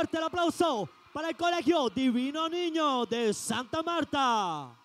fuerte el aplauso para el Colegio Divino Niño de Santa Marta.